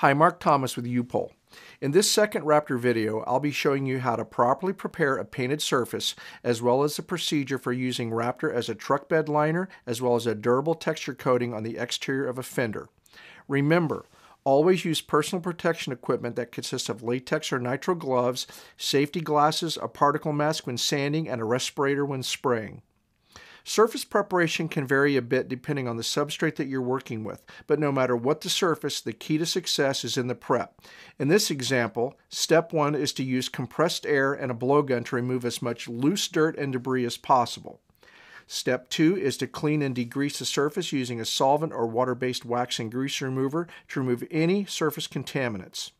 Hi, Mark Thomas with U-POL. In this second Raptor video, I'll be showing you how to properly prepare a painted surface as well as the procedure for using Raptor as a truck bed liner as well as a durable texture coating on the exterior of a fender. Remember, always use personal protection equipment that consists of latex or nitrile gloves, safety glasses, a particle mask when sanding, and a respirator when spraying. Surface preparation can vary a bit depending on the substrate that you're working with, but no matter what the surface, the key to success is in the prep. In this example, step one is to use compressed air and a blowgun to remove as much loose dirt and debris as possible. Step two is to clean and degrease the surface using a solvent or water-based wax and grease remover to remove any surface contaminants.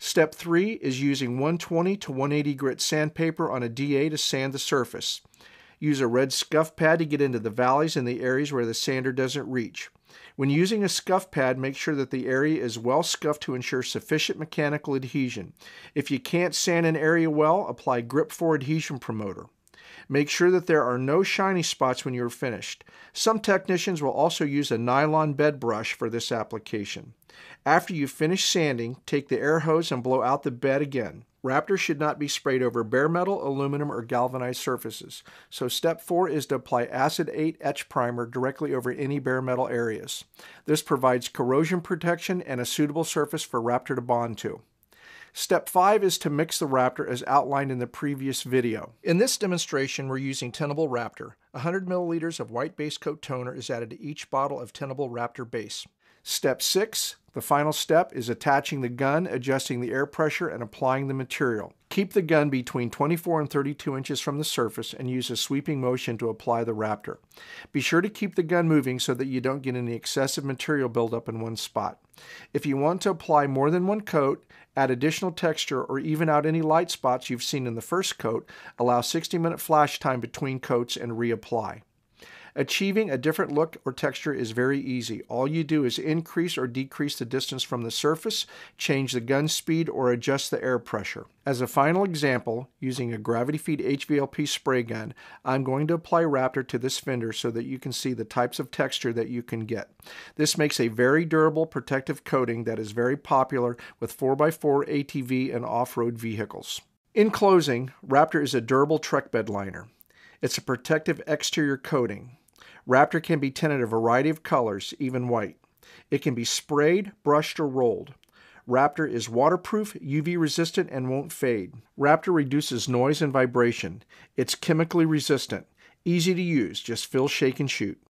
Step 3 is using 120 to 180 grit sandpaper on a DA to sand the surface. Use a red scuff pad to get into the valleys and the areas where the sander doesn't reach. When using a scuff pad, make sure that the area is well scuffed to ensure sufficient mechanical adhesion. If you can't sand an area well, apply Grip 4 adhesion promoter. Make sure that there are no shiny spots when you are finished. Some technicians will also use a nylon bed brush for this application. After you finish sanding, take the air hose and blow out the bed again. Raptor should not be sprayed over bare metal, aluminum, or galvanized surfaces. So step 4 is to apply Acid 8 etch primer directly over any bare metal areas. This provides corrosion protection and a suitable surface for Raptor to bond to. Step 5 is to mix the Raptor as outlined in the previous video. In this demonstration, we're using Tintable Raptor. 100 milliliters of white base coat toner is added to each bottle of Tintable Raptor base. Step 6, the final step, is attaching the gun, adjusting the air pressure, and applying the material. Keep the gun between 24 and 32 inches from the surface and use a sweeping motion to apply the Raptor. Be sure to keep the gun moving so that you don't get any excessive material buildup in one spot. If you want to apply more than one coat, add additional texture, or even out any light spots you've seen in the first coat, allow 60 minute flash time between coats and reapply. Achieving a different look or texture is very easy. All you do is increase or decrease the distance from the surface, change the gun speed, or adjust the air pressure. As a final example, using a gravity feed HVLP spray gun, I'm going to apply Raptor to this fender so that you can see the types of texture that you can get. This makes a very durable protective coating that is very popular with 4x4 ATV and off-road vehicles. In closing, Raptor is a durable truck bed liner. It's a protective exterior coating. Raptor can be tinted a variety of colors, even white. It can be sprayed, brushed, or rolled. Raptor is waterproof, UV resistant, and won't fade. Raptor reduces noise and vibration. It's chemically resistant. Easy to use, just fill, shake, and shoot.